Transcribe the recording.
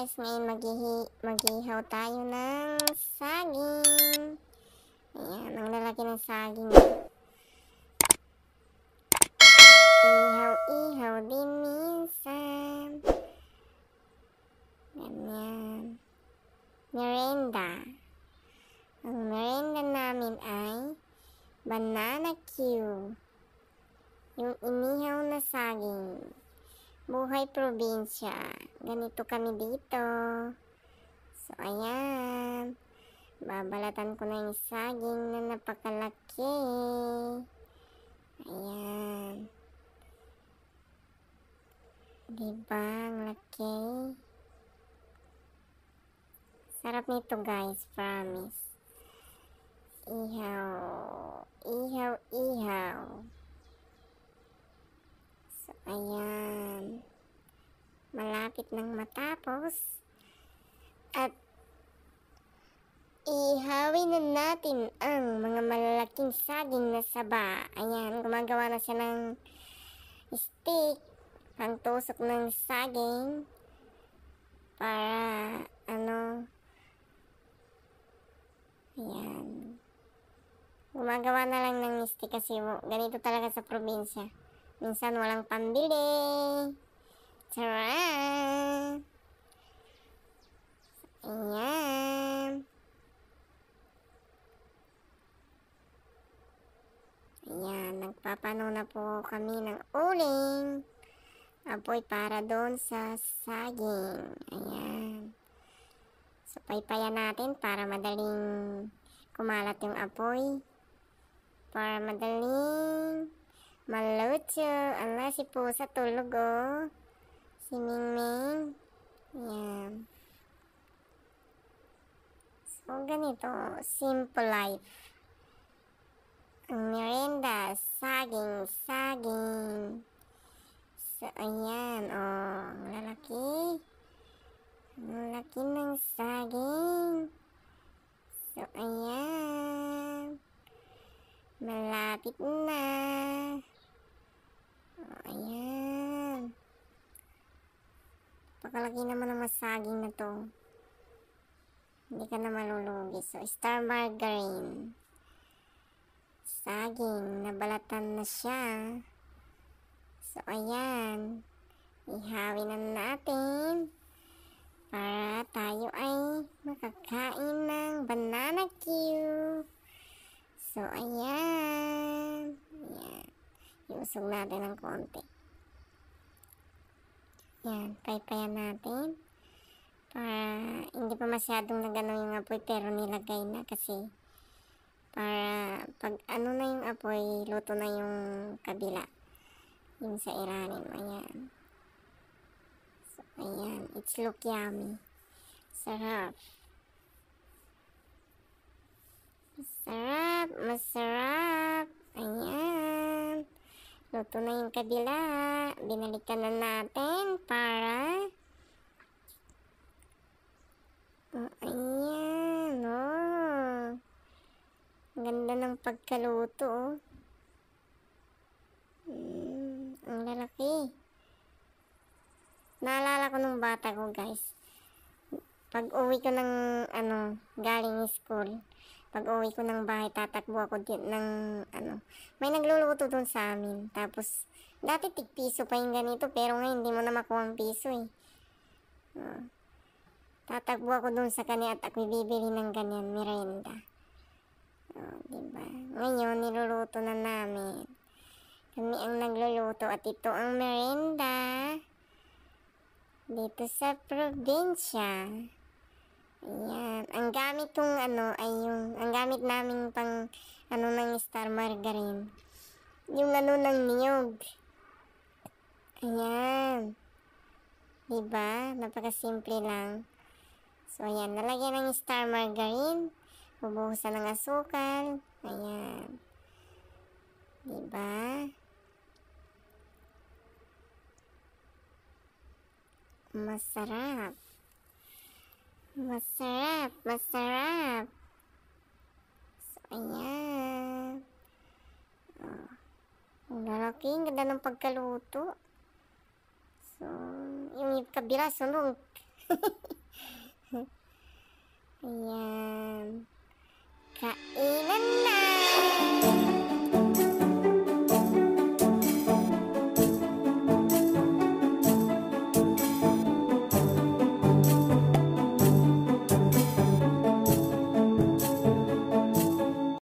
guys, ngayon maghihi, maghihaw tayo ng saging. Ayan, ang lalaki ng saging. Ihaw-ihaw din minsan. Ganyan. Merenda. Ang merenda namin ay banana Q. Yung inihaw na saging. Buhay probinsya. Ganito kami dito. So, ayan. Babalatan ko na yung saging na napakalaki. Ayan. Diba? Ang laki. Sarap nito guys. Promise. Ihaw. Ihaw, ihaw. So, ayan. Malapit nang matapos. At ihawin na natin ang mga malalaking saging na saba. Ayan, gumagawa na siya ng stick pang tusok ng saging para ano ayan gumagawa na lang ng stick kasi ganito talaga sa probinsya minsan walang pambili tara ayan. Ayan nagpapano na po kami ng uling apoy para doon sa saging. Ayan. So paypayan natin para madaling kumalat yung apoy. Para madaling maluto ala si pusa tulog oh si Mingming ayan so ganito simple life ang merienda saging saging So, ayan, oh, ang lalaki. Ang laki ng saging. So, ayan. Malapit na. Oh, ayan. Pakalaki naman ng masaging na to. Hindi ka na malulugi. So, star margarine. Saging, nabalatan na siya. So, ayan. Ihawin na natin para tayo ay makakain ng banana Q. So, ayan. Ayan. Iusog natin ng konti. Ayan. Paypayan natin. Para hindi pa masyadong nagano yung apoy pero nilagay na kasi para pag ano na yung apoy, luto na yung kabila yung sa ilalim. Ayan. So, ayan. It's look yummy. Sarap. Masarap. Masarap. Ayan. Luto na yung kabila. Binalikan na natin para oh, ayan. Oh. Ganda ng pagkaluto. Oh. Hmm, ang lalaki. Naalala ko nung bata ko, guys. Pag uwi ko ng, ano, galing school, pag uwi ko ng bahay, tatakbo ako din ng, ano, may nagluluto dun sa amin. Tapos, dati tig piso pa yung ganito, pero ngayon hindi mo na makuha ang piso eh. Uh, tatakbo ako dun sa kanya at ako'y bibili ng ganyan, merenda. Oh, diba? Ngayon, niluluto na namin. Kami ang nagluluto at ito ang merenda dito sa probinsya. Ayan. Ang gamit kong ano ay yung, ang gamit namin pang ano ng star margarine. Yung ano ng niyog. Ayan. Diba? Napakasimple lang. So, ayan. Nalagyan ng star margarine. Bubuhusan ng asukal. Ayan. Diba? Masarap. Masarap. Masarap. So, ayan. Oh. Ang lalaki. Ang ganda ng pagkaluto. So, yung kabila sunog. Ayan. Ka